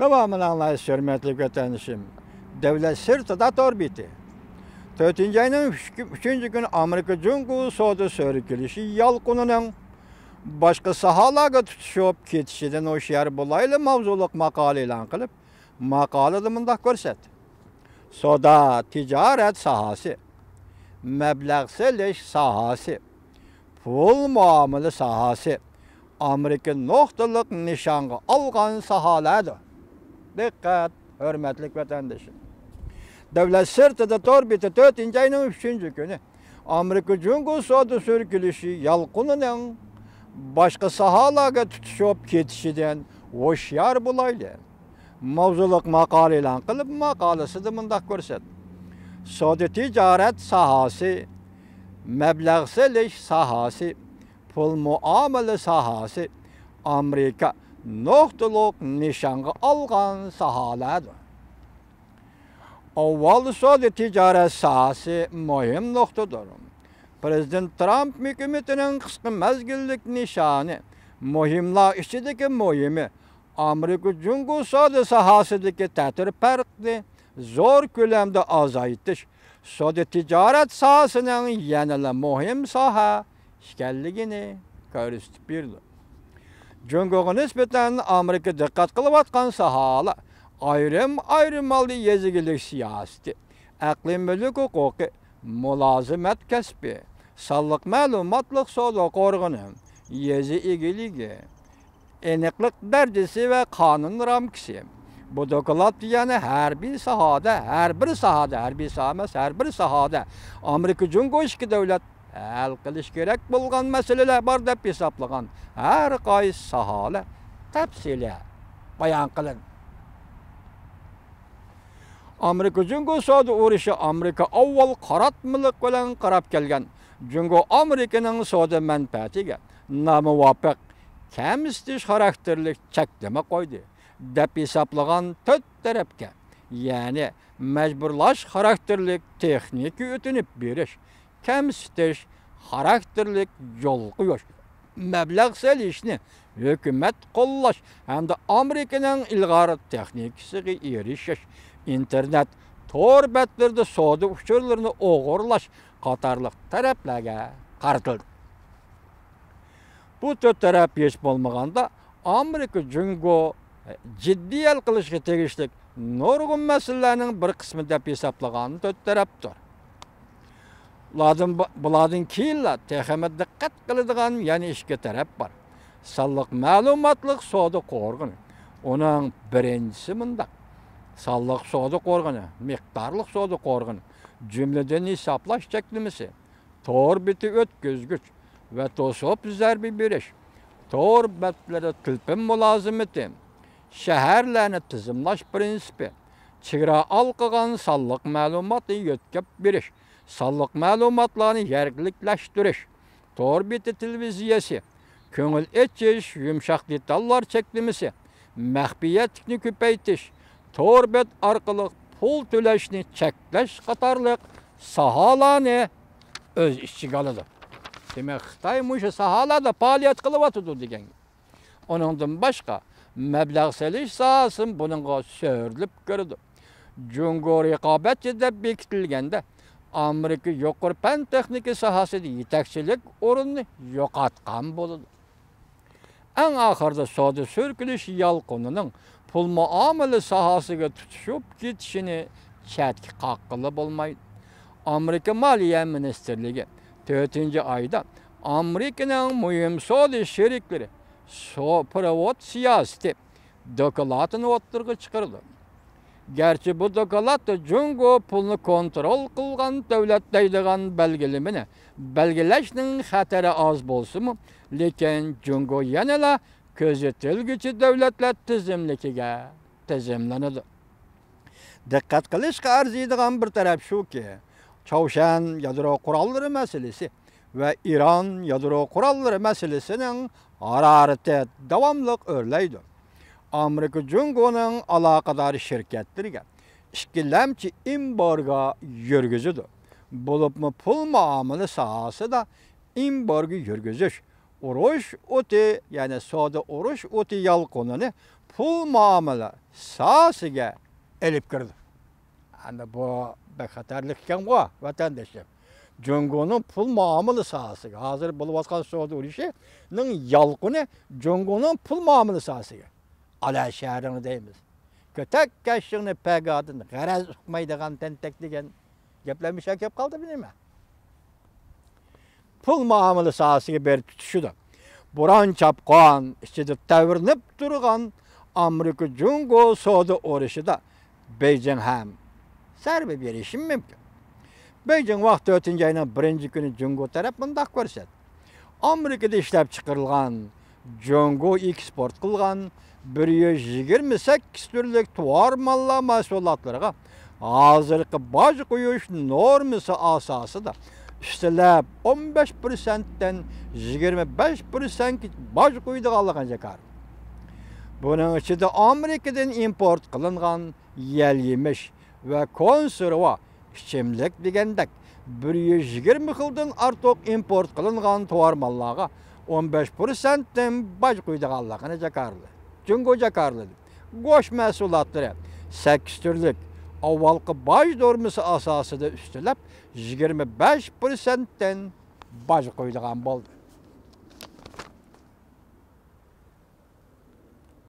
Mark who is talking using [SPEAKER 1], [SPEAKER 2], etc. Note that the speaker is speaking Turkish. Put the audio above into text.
[SPEAKER 1] Devamını anlayış hürmetli vatandaşım. Devlet sırtıda torbiti. Tötüncü ayının üçüncü gün Amerika Cumhuriyeti soda sörükülüşü yalqınının başka sahalarga tutuşup ketişiden o şer bulaylı mavzuluk makale ilan kılıp makalada mındak görset. Soda ticaret sahası, meblağ seleş sahası, pul muamele sahası, Amerika noktalık nişangı algan sahalardır. Dikkat, hürmetlik vatandaşım. Devlet sırtıda torbiti 4. ayının 3. günü Amerika Cumhuriyeti soda sürkülüşü yalqınının başka sahalarga tutuşup ketişiden hoşyar bulaylı. Mavzuluk makale ilan kılıp makalesi de mındak görset. Soda ticaret sahası, meblağ seleş sahası, pul muamele sahası Amerika noktalık nişangı algan sahalardır. Avval soda ticaret sahası mühim noktadır. Prezident Trump hükümetinin kısa mezgillik nişanı, mühimla içindeki mühimi, Amerika Cumhur soda sahasındaki tətir farklı, zor kölemde azaytış, soda ticaret sahasının yanıla mühim saha işgalligini görüstüp birdi. Cumhur'a nispeten Amerika dikkat kılıp atkan sahala, ayrım ayrım aldı yezigilik siyaseti, aklim mülük hukuku, mülazimet kesbi, sallık malumatlık soda korgunu, yezi igiligi, eniklik derecesi ve kanun ramkisi. Bu dokulat yani her bir sahada, her bir sahada, her bir sahamaz, her bir sahada. Amerika Cumhuriyeti devlet әл қылыш керек болған мәселелер бар деп есаплаған әр қайсы сахалы тәпсиле баян қылын Америка жүнгі соды өріші Америка ауал қаратмылық білен қарап келген. Жүнгі Американың соды мәнпәтіге намы вапық кәмістіш характерлік чәктеме қойды. Деп есаплаған төт тәрәпке, яғни мәжбұрлаш характерлік техники өтініп беріш, кемсітіш характерлік жол құйыш мәбләғ сәлішіні үкімет қоллаш әмді Американың илғары техникісіге ерішіш интернет тор соды учурларыны оғырлаш қатарлық тәрәпләге қартылды. Бұ төт тәрәп еш болмағанда Америка жүнгі жидді әл қылышқа тегіштік нұрғын мәсілләнің бір қысмы деп есаплағанын төт тәрәп тұр. Bulardan, bulardan keyinla texeme dikkat kılıdığan yani işke taraf var. Sallık malumatlık soğudu korgunu. Onun birincisi mındak. Sallık soğudu korgunu, miktarlık soğudu korgunu. Cümleden hesaplaş çeklimisi. Tor biti öt gözgüç ve tosop zerbi biriş. Tor betlere tılpın mülazimeti. Şehirlerini tizimlaş prinsipi. Çıra alqıgan sallık malumatı yötkep biriş. sallıq məlumatlarını yərqilikləşdiriş, torbiti televiziyası, köngül etçiş, yumşaq detallar çəklimisi, məxbiyyət tikini küpəytiş, torbet arqılıq pul tüləşini çəkləş qatarlıq sahalanı öz işçi qalıdır. Demək, Xitay muşu sahalarda fəaliyyət qılıb atıdı deyən. Onundan başqa, məbləğ səliş sahasın bununla sörülüb gördü. Cungo rəqabət edib bekitilgəndə, Yuqori fan texnika sohasida yetakchilik o'rinni yo'qotgan bo'ladi. Eng oxirida savdo so'rkilish yalqinining pul muomala sohasiga tutishib ketishini chatga qoqqili bo'lmaydi. Amerika Moliya ministrligi 4-oyda Amerikaning muhim savdo sheriklari so privat siyosati dokladini o'ttirg'i chiqardi. Gerçi bu dokalat Jungo pulunu kontrol kılgan devlet deydigan belgelimini belgeleşnin xatari az bolsu mu? Lekin Jungo yanala gözetilgüçü devletler tizimlikiga tizimlanadi. Dikkat qilishga arziydigan bir taraf shuki, Çavşan yadro qurolları meselesi ve İran yadro qurolları meselesinin hararati davamlıq örleydi. Amerika Cumhuriyeti'nin alakadar şirketlerine işkilemçi imbarga yürgüzüdür. Bulup mu pul muamele sahası da imbargı yürgüzüş. uruş oti yani soda uruş oti yalqınını pul muamele sahasıga elip kirdi. Yani bu bexatarlik ekan bu vatandaşım. Jongo'nun pul muamele sahasıga. Hazır bulup atkan soda uruşu'nun yalqını Jongo'nun pul muamele sahasıga. Ala şehrini deymiz. Kötek keşini pegadın, garaz uqmaydigan tentek degan gaplarmış kelib qoldi bilmayman. Pul muamele sahasıga berip tutuşudu. Buran çapqan, içinde təvirnib durğan Amerika Jungo soda uruşuda Beijing ham sərbi berişim mümkün. Beijing vaxt ötünce ayının birinci günü Jungo taraf bundaq ko'rsat. Amerikada жонғу экспорт қылған, 1,28 жігірмісәк кістерлік туар малла мәсулатларға азырқы бажы құйы үш нормысы асасы да, үштіләп 15%-тен 25% бажы құйдыға алыған жекар. Бұның үшеді Америкеден импорт қылынған елемеш вән консерва үшемлік дегендік бүрие жігірмі қылдың артық импорт қылынған туар маллаға 15%-dən bac quyucaqallaq, necə qarlı. Gün qoca qarlıdır. Qoş məhsulatları 8 türlük avvalqı bac dormusu asasıda üstüləb 25%-dən bac quyucaqan boldu.